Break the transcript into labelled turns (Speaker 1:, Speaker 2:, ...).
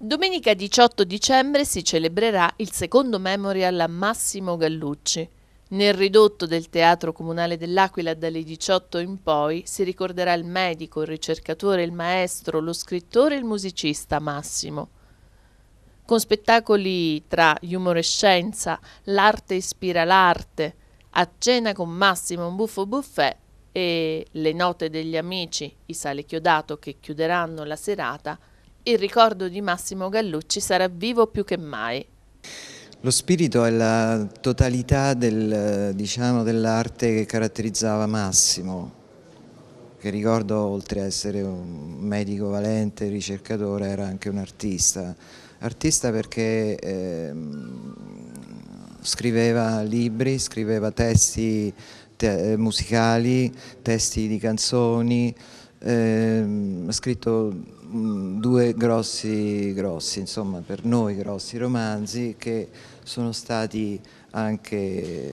Speaker 1: Domenica 18 dicembre si celebrerà il secondo memorial a Massimo Gallucci. Nel ridotto del Teatro Comunale dell'Aquila dalle 18 in poi si ricorderà il medico, il ricercatore, il maestro, lo scrittore e il musicista Massimo. Con spettacoli tra humor e scienza, l'arte ispira l'arte, a cena con Massimo un buffo buffet e le note degli amici, i sale chiodato che chiuderanno la serata, il ricordo di Massimo Gallucci sarà vivo più che mai.
Speaker 2: Lo spirito è la totalità del, diciamo, dell'arte che caratterizzava Massimo, che ricordo oltre a essere un medico valente, ricercatore, era anche un artista. Artista perché eh, scriveva libri, scriveva testi te musicali, testi di canzoni, eh, ha scritto mm, due grossi, grossi, insomma per noi grossi romanzi che sono stati anche